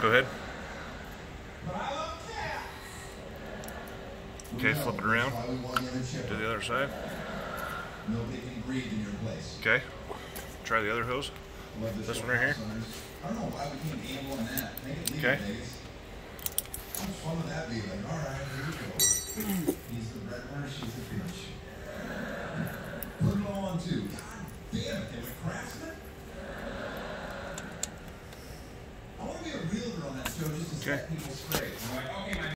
Go ahead. Okay, flip it around. Do the other side. Okay. Try the other hose. This one right here. Okay. how fun would that be like all right here we go Put it all on two. Damn it. Okay.